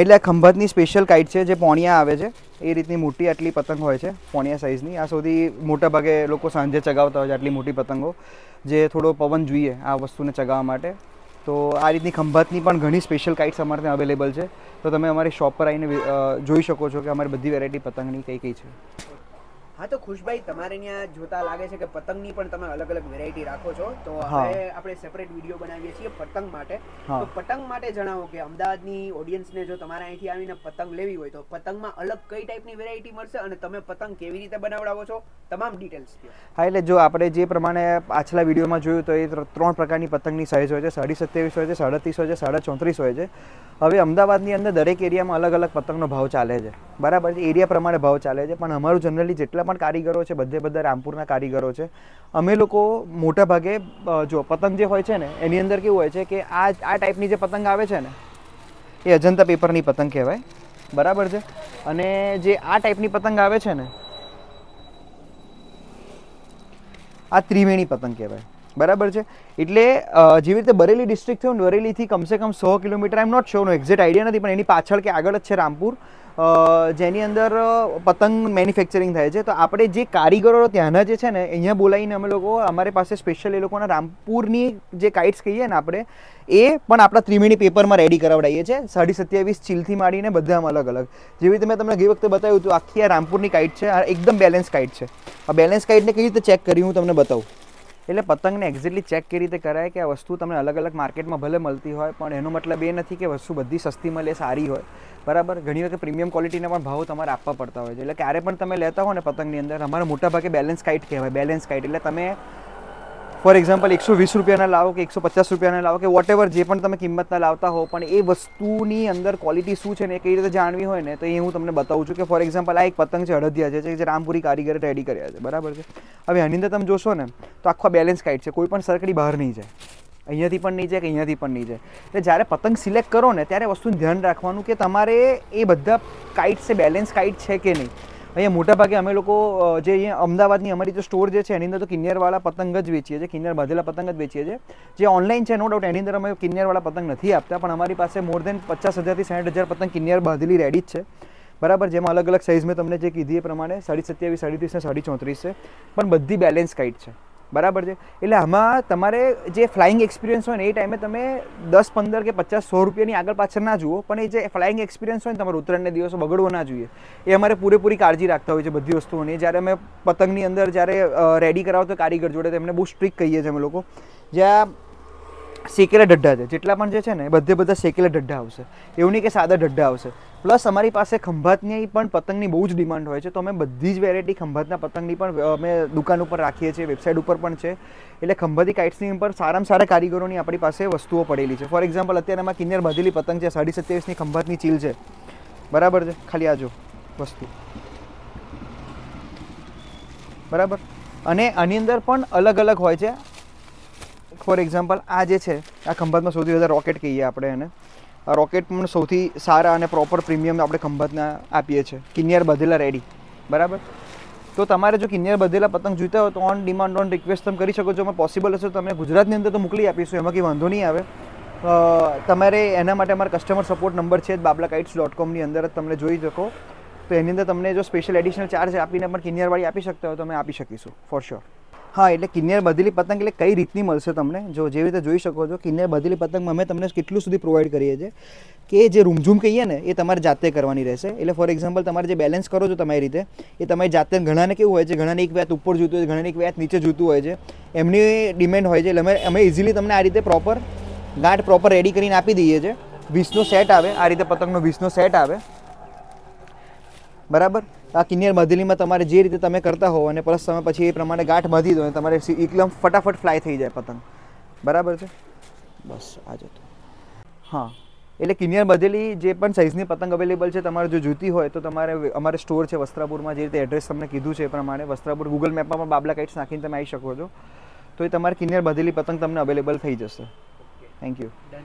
એટલે ખંભાતની special kite છે જે પોણિયા આવે છે, એ રીતની મોટી આટલી પતંગ હોય છે, પોણિયા સાઇઝની આ સૌથી મોટા ભાગે લોકો સાંજે ચગાવતા હોય છે આટલી મોટી પતંગો, જે થોડો પવન જોઈએ આ વસ્તુને ચગાવવા માટે. તો આ રીતની ખંભાતની પણ ઘણી સ્પેશિયલ કાઇટ્સ અમારે ત્યાં અવેલેબલ છે. તો તમે અમારી શોપ પર આવીને જોઈ શકો છો કે અમારી બધી વેરાયટી પતંગની કઈ કઈ છે. હા તો ખુશભાઈ તમારે ત્યાં જોતા લાગે છે કે પતંગની પણ તમે અલગ અલગ વેરાયટી રાખો છો. તો. હવે આપણે સેપરેટ વીડિયો બનાવીએ છીએ પતંગ માટે. તો પતંગ માટે જણાવો કે અમદાવાદની ઓડિયન્સને જો તમારે અહીંથી આવીને પતંગ લેવી હોય તો પતંગમાં અલગ કઈ ટાઈપની વેરાયટી મળશે અને તમે પતંગ કેવી રીતે બનાવડાવો છો? તમામ ડિટેલ્સ હા એટલે જો આપણે જે પ્રમાણે પાછલા વિડીયોમાં જોયું તો એ ત્રણ પ્રકારની પતંગની સાઇઝ હોય છે. સાડી સત્યાવીસ હોય છે સાડત્રીસ હોય છે સાડા ચોત્રીસ હોય છે. હવે અમદાવાદની અંદર દરેક એરિયામાં અલગ અલગ પતંગનો ભાવ ચાલે છે. બરાબર છે, એરિયા પ્રમાણે ભાવ ચાલે છે, પણ અમારું જનરલી જેટલા પણ કારીગરો છે, બધે બધા રામપુરના કારીગરો છે. અમે લોકો મોટા ભાગે જો પતંગ જે હોય છે ને, એની અંદર કેવું હોય છે કે આ આ ટાઈપની જે પતંગ આવે છે ને, એ અજંતા પેપરની પતંગ કહેવાય. બરાબર છે? અને જે આ ટાઈપની પતંગ આવે છે ને, આ ત્રિવેણી પતંગ કહેવાય. બરાબર છે? એટલે જેવી રીતે બરેલી ડિસ્ટ્રિક્ટ થયું બરેલીથી કમસે કમ સો કિલોમીટર આઈ એમ નોટ શોનો એક્ઝેક્ટ આઈડિયા નથી, પણ એની પાછળ કે આગળ જ છે રામપુર. જેની અંદર પતંગ મેન્યુફેક્ચરિંગ થાય છે. તો આપણે જે કારીગરો ત્યાંના જે છે ને, અહીંયા બોલાવીને અમે લોકો, અમારી પાસે સ્પેશિયલ એ લોકોના રામપુરની જે કાઇટ્સ કહીએ ને આપણે, એ પણ આપણા ત્રિવેણી પેપરમાં રેડી કરાવડાવીએ છીએ સાડી સત્યાવીસ ચીલથી માંડીને બધામાં અલગ અલગ જેવી રીતે મેં તમને ગઈ વખતે બતાવ્યું હતું, આખી આ રામપુરની કાઇટ છે, આ એકદમ બેલેન્સ કાઇટ છે. આ બેલેન્સ કાઇટને કઈ રીતે ચેક કરી, હું તમને બતાવું. એટલે પતંગને એક્ઝેક્ટલી ચેક કઈ રીતે કરાય કે આ વસ્તુ તમને અલગ અલગ માર્કેટમાં ભલે મળતી હોય, પણ એનો મતલબ એ નથી કે વસ્તુ બધી સસ્તી મળે, સારી હોય. બરાબર? ઘણી વખત પ્રીમિયમ ક્વોલિટીના પણ ભાવ તમારે આપવા પડતા હોય છે. એટલે ક્યારે પણ તમે લેતા હો ને પતંગની અંદર અમારા મોટા ભાગે બેલેન્સ કાઇટ કહેવાય બેલેન્સ કાઇટ એટલે તમે ફોર એક્ઝામ્પલ એકસો વીસ રૂપિયાના લાવો કે એકસો પચાસ રૂપિયાના લાવો કે વોટ જે પણ તમે કિંમતના લાવતા હો, પણ એ વસ્તુની અંદર ક્વોલિટી શું છે ને એ કઈ રીતે જાણવી હોય ને, તો એ હું તમને બતાવું છું કે ફોર એક્ઝામ્પલ આ એક પતંગ છે અડદિયા છે, જે રામપુરી કારીગરે રેડી કર્યા છે, બરાબર છે? હવે આની અંદર તમે જોશો ને, તો આખો બેલેન્સ કાઇટ છે, કોઈ પણ સરકડી બહાર નહીં જાય. અહીંયાથી પણ નહીં જાય કે અહીંયાથી પણ નહીં જાય. એટલે જ્યારે પતંગ સિલેક્ટ કરો ને, ત્યારે વસ્તુનું ધ્યાન રાખવાનું કે તમારે એ બધા કાઇટ છે બેલેન્સ કાઇટ છે કે નહીં. અહીંયા મોટા ભાગે અમે લોકો જે અહીંયા અમદાવાદની અમારી જે સ્ટોર જે છે, એની અંદર તો કિન્નરવાળા પતંગ જ વેચીએ છીએ, કિન્નર બાંધેલા પતંગ જ વેચીએ છીએ. જે ઓનલાઈન છે નો ડાઉટ એની અંદર અમે કિન્નરવાળા પતંગ નથી આપતા, પણ અમારી પાસે મોર દેન પચાસ હજારથી સાઠ હજાર પતંગ કિન્નર બાંધેલી રેડી જ છે. બરાબર, જેમાં અલગ અલગ સાઇઝ મેં તમને જે કીધી એ પ્રમાણે સાડી સત્યાવીસ, સાડી ત્રીસ ને સાડી ચોત્રીસ છે. પણ બધી બેલેન્સ કાઇટ છે. બરાબર છે? એટલે આમાં તમારે જે ફ્લાઇંગ એક્સપિરિયન્સ હોય ને, એ ટાઈમે તમે દસ, પંદર કે પચાસ, સો રૂપિયાની આગળ પાછળ ના જુઓ, પણ એ જે ફ્લાઇંગ એક્સપિરિયન્સ હોય ને, તમારો ઉત્તરાયણના દિવસો બગડવો ના જોઈએ. એ અમારે પૂરેપૂરી કાળજી રાખતા હોય છે બધી વસ્તુઓની. જ્યારે અમે પતંગની અંદર જ્યારે રેડી કરાવતો કારીગર જોડે, તો એમને બહુ સ્ટ્રિક કહીએ છીએ અમે લોકો. જ્યાં શેકેલા ઢડ્ઢા છે. જેટલા પણ જે છે ને, એ બધે બધા શેકેલા ઢઢા આવશે. એવું નહીં કે સાદા ઢઢા આવશે. પ્લસ અમારી પાસે ખંભાતની પણ પતંગની બહુ જ ડિમાન્ડ હોય છે. તો અમે બધી જ વેરાયટી ખંભાતના પતંગની પણ અમે દુકાન ઉપર રાખીએ છીએ વેબસાઇટ ઉપર પણ છે. એટલે ખંભાતી કાઇટ્સની ઉપર સારામાં સારા કારીગરોની આપણી પાસે વસ્તુઓ પડેલી છે. ફોર એક્ઝામ્પલ અત્યારે આમાં કિન્નર બાંધેલી પતંગ છે, સાડી સત્યાવીસની ખંભાતની ચીલ છે. બરાબર છે? ખાલી આજો વસ્તુ. બરાબર? અને આની અંદર પણ અલગ અલગ હોય છે. ફોર એક્ઝામ્પલ આ જે છે, આ ખંભાતમાં સૌથી વધારે રોકેટ કહીએ આપણે એને. રોકેટ પણ સૌથી સારા અને પ્રોપર પ્રીમિયમ આપણે ખંભાતના આપીએ છીએ. કિન્યર બધેલા રેડી બરાબર? તો તમારે જો કિન્યર બધેલા પતંગ જોઈતા હોય તો ઓન ડિમાન્ડ ઓન રિક્વેસ્ટ તમે કરી શકો છો. અમે પોસિબલ હશે તો તમે ગુજરાતની અંદર તો મોકલી આપીશું, એમાં કંઈ વાંધો નહીં આવે. તમારે એના માટે અમારા કસ્ટમર સપોર્ટ નંબર છે બાબલા કાઇટ્સ ડોટ કોમની અંદર જ તમને જોઈ શકો. તો એની અંદર તમને જો સ્પેશિયલ એડિશનલ ચાર્જ આપીને પણ કિન્યરવાળી આપી શકતા હોય તો અમે આપી શકીશું ફોર શ્યોર હા, એટલે કિન્નર બદલી પતંગ એટલે કઈ રીતની મળશે તમને? જો જેવી રીતે જોઈ શકો છો, કિન્નર બદલી પતંગમાં અમે તમને કેટલું સુધી પ્રોવાઈડ કરીએ છીએ કે જે રૂમઝૂમ કહીએ ને, એ તમારે જાતે કરવાની રહેશે. એટલે ફોર એક્ઝામ્પલ તમારે જે બેલેન્સ કરો છો તમારી રીતે, એ તમારી જાતે ઘણાને કેવું હોય છે? ઘણાને એક વ્યાત ઉપર જોઈતું હોય છે, ઘણાને એક વ્યાત નીચે જોઈતું હોય છે. એમની ડિમેન્ડ હોય છે, એટલે અમે અમે ઇઝીલી તમને આ રીતે પ્રોપર ગાંઠ પ્રોપર રેડી કરીને આપી દઈએ છીએ. વીસનો સેટ આવે, આ રીતે પતંગનો વીસનો સેટ આવે. બરાબર? આ કિન્નર બાંધેલીમાં તમારે જે રીતે તમે કરતા હો અને પ્લસ તમે પછી એ પ્રમાણે ગાંઠ બાંધી દો અને તમારે એકદમ ફટાફટ ફ્લાય થઈ જાય પતંગ. બરાબર છે? બસ આ જતો હા એટલે કિન્નર બધેલી જે પણ સાઇઝની પતંગ અવેલેબલ છે તમારે જો જૂતી હોય તો તમારે અમારે સ્ટોર છે વસ્ત્રાપુરમાં જે રીતે એડ્રેસ તમને કીધું છે એ પ્રમાણે વસ્ત્રાપુર ગૂગલ મેપમાં પણ બાબલા કાઇટ્સ નાખીને તમે આવી શકો છો. તો એ તમારે કિન્નર બધેલી પતંગ તમને અવેલેબલ થઈ જશે. Thank you